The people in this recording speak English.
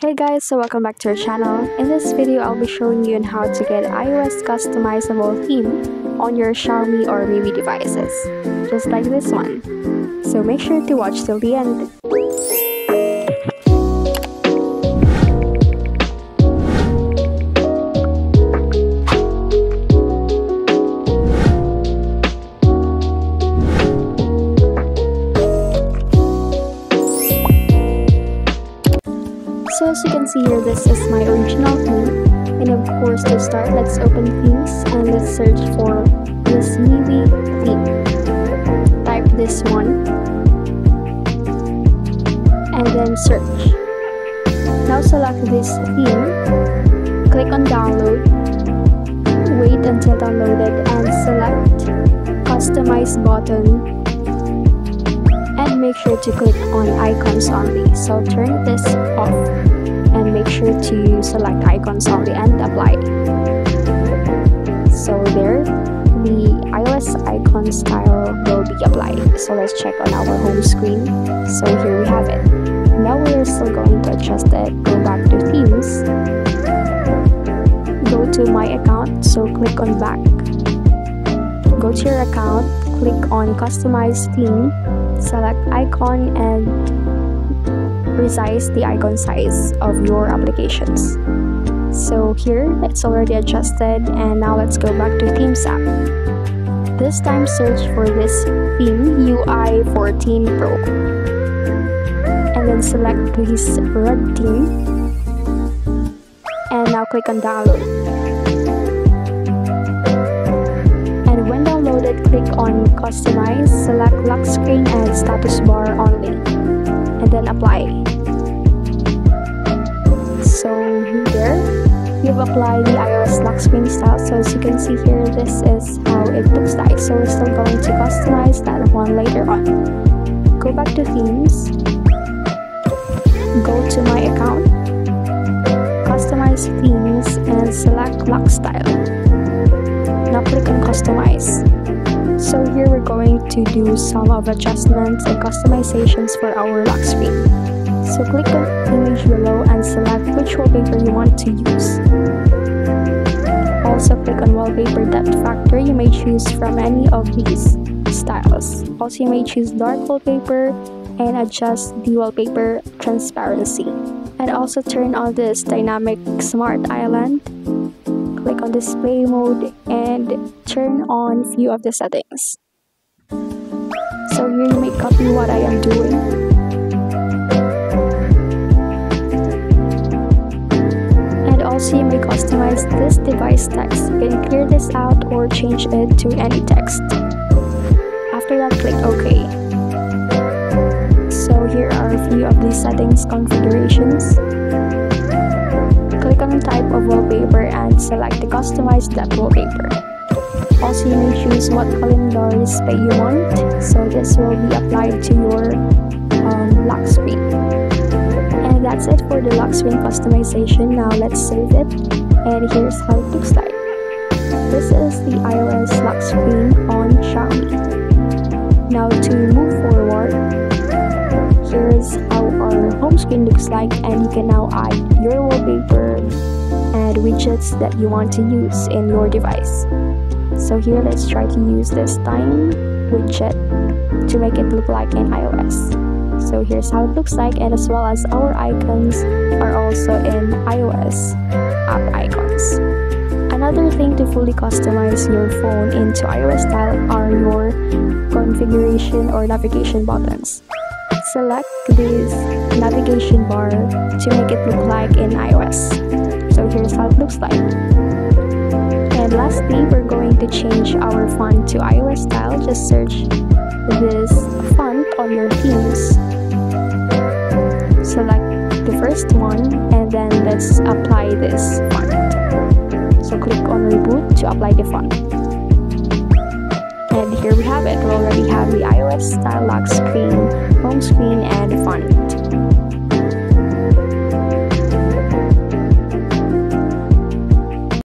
Hey guys, so welcome back to our channel. In this video, I'll be showing you on how to get iOS customizable theme on your Xiaomi or MIUI devices, just like this one. So make sure to watch till the end. So as you can see here, this is my original theme. And of course, to start, let's open themes and let's search for this movie theme. Type this one and then search. Now select this theme, click on download, wait until downloaded and select customize button make sure to click on icons only. So turn this off and make sure to select icons only and apply. So there, the iOS icon style will be applied. So let's check on our home screen. So here we have it. Now we're still going to adjust it. Go back to themes. Go to my account. So click on back. Go to your account. Click on customize theme select icon and resize the icon size of your applications. So here it's already adjusted and now let's go back to Themes app. This time search for this theme UI 14 Pro and then select this red theme and now click on download. Click on Customize, select lock screen and status bar only, and then apply. So here, you've applied the iOS lock screen style. So as you can see here, this is how it looks like. So we're still going to customize that one later on. Go back to themes, go to my account, customize themes and select lock style. Now click on customize. So here we're going to do some of adjustments and customizations for our lock screen. So click on the image below and select which wallpaper you want to use. Also click on wallpaper depth factor. You may choose from any of these styles. Also you may choose dark wallpaper and adjust the wallpaper transparency. And also turn on this dynamic smart island click on display mode and turn on few of the settings. So you may copy what I am doing. And also you may customize this device text. You can clear this out or change it to any text. After that click OK. So here are a few of these settings configurations the type of wallpaper and select the customized depth wallpaper. Also, you may choose what calendar that you want, so this will be applied to your um, lock screen. And that's it for the lock screen customization. Now let's save it, and here's how it looks like. This is the iOS lock screen on Xiaomi. Now to move forward, here's how our home screen looks like and you can now add your wallpaper widgets that you want to use in your device. So here let's try to use this time widget to make it look like in iOS. So here's how it looks like and as well as our icons are also in iOS app icons. Another thing to fully customize your phone into iOS style are your configuration or navigation buttons. Select this navigation bar to make it look like in iOS. So here's looks like. And lastly, we're going to change our font to iOS style. Just search this font on your themes. Select the first one and then let's apply this font. So click on reboot to apply the font. And here we have it. We already have the iOS style lock screen, home screen, and font.